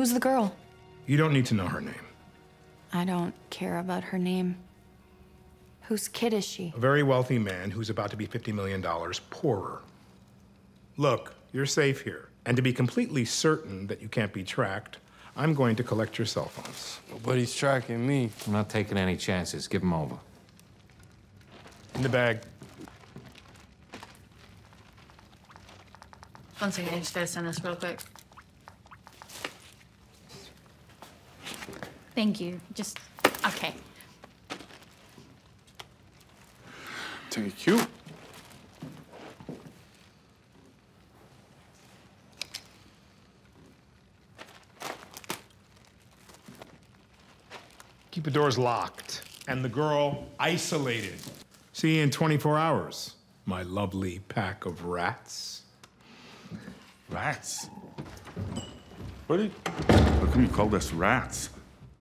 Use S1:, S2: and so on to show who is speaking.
S1: Who's the girl?
S2: You don't need to know her name.
S1: I don't care about her name. Whose kid is she?
S2: A very wealthy man who's about to be $50 million poorer. Look, you're safe here. And to be completely certain that you can't be tracked, I'm going to collect your cell phones.
S3: Nobody's tracking me.
S4: I'm not taking any chances. Give him over.
S2: In the bag.
S5: One second, I just gotta send this real quick. Thank you. Just, okay.
S3: Thank you.
S2: Keep the doors locked and the girl isolated. See you in 24 hours, my lovely pack of rats.
S6: Rats? What? How come you called us rats?